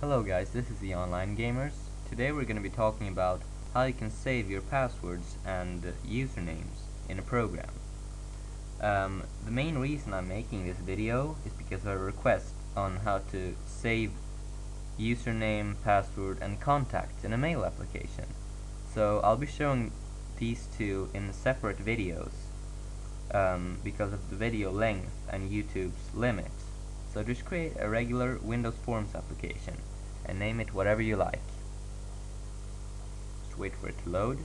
Hello guys, this is the Online Gamers. Today we're going to be talking about how you can save your passwords and usernames in a program. Um, the main reason I'm making this video is because of a request on how to save username, password and contacts in a mail application. So I'll be showing these two in separate videos um, because of the video length and YouTube's limit. So just create a regular Windows Forms application name it whatever you like. Just wait for it to load.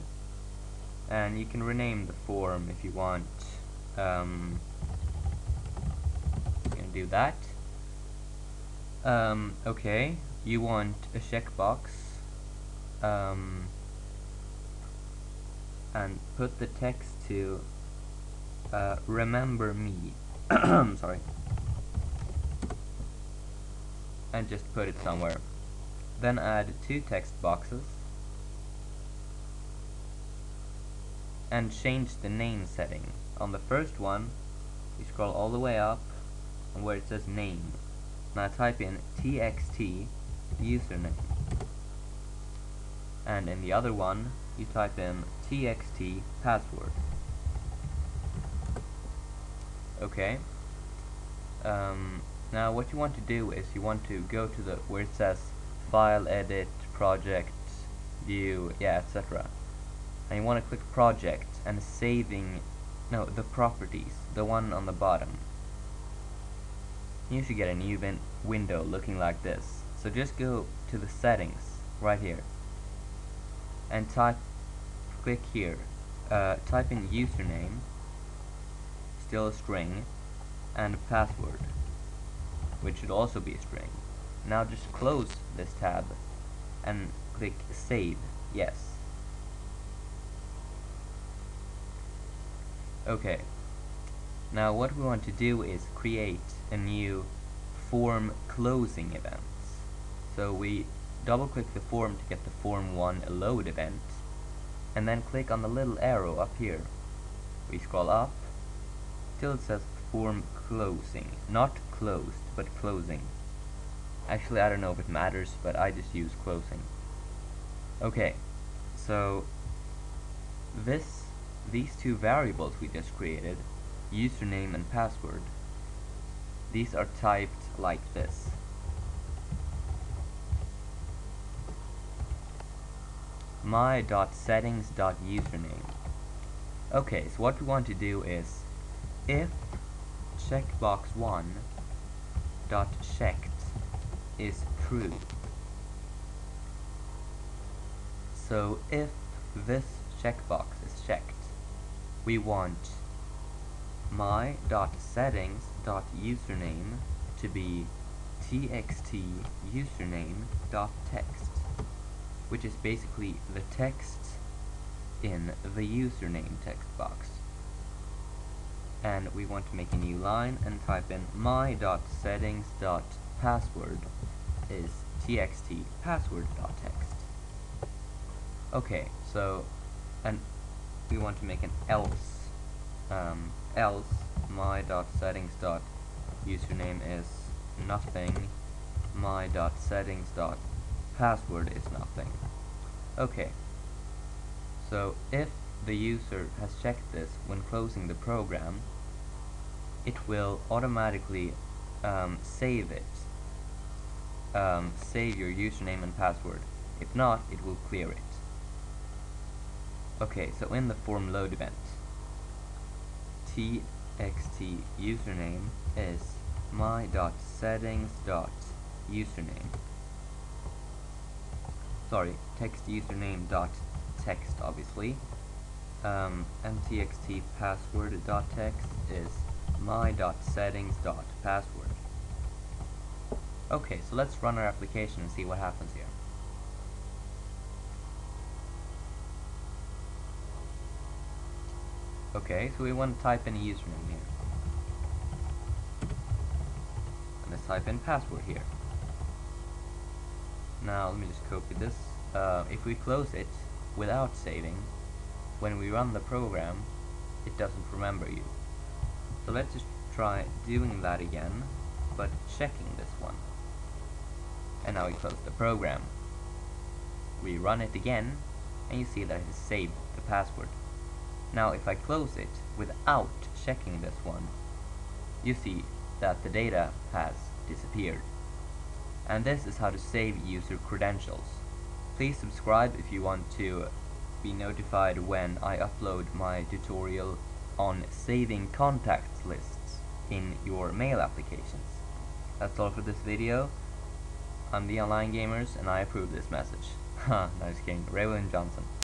And you can rename the form if you want. Um, you can do that. Um, okay, you want a checkbox. Um, and put the text to uh, remember me. Sorry and just put it somewhere. Then add two text boxes and change the name setting. On the first one, you scroll all the way up and where it says name. Now type in txt username. And in the other one, you type in txt password. Okay. Um, now what you want to do is you want to go to the where it says file edit project view yeah etc and you want to click project and saving no the properties the one on the bottom. You should get a new win window looking like this. So just go to the settings right here and type click here. Uh, type in username still a string and password which should also be a string. Now just close this tab and click save, yes. Okay, now what we want to do is create a new form closing event. So we double click the form to get the form 1 load event and then click on the little arrow up here. We scroll up till it says form closing, not closed, but closing. Actually, I don't know if it matters, but I just use closing. Okay, so this, these two variables we just created, username and password, these are typed like this. my.settings.username. Okay, so what we want to do is if checkbox 1 dot checked is true. So if this checkbox is checked we want my dot settings dot username to be txt username dot text which is basically the text in the username text box. And we want to make a new line and type in my.settings.password is txt password.text. Okay, so and we want to make an else um, else my.settings.username is nothing my.settings.password is nothing. Okay, so if the user has checked this when closing the program, it will automatically um, save it. Um, save your username and password. If not, it will clear it. Okay, so in the form load event, txt username is my.settings.username. Sorry, text username dot text obviously. Um, mtxt password dot text is my.settings.password. Okay, so let's run our application and see what happens here. Okay, so we want to type in a username here. And let's type in password here. Now, let me just copy this. Uh, if we close it without saving, when we run the program, it doesn't remember you. So let's just try doing that again, but checking this one. And now we close the program. We run it again and you see that it has saved the password. Now if I close it without checking this one, you see that the data has disappeared. And this is how to save user credentials. Please subscribe if you want to be notified when I upload my tutorial on saving contacts lists in your mail applications. That's all for this video. I'm the Online Gamers and I approve this message. Ha, no, just kidding. Raywin Johnson.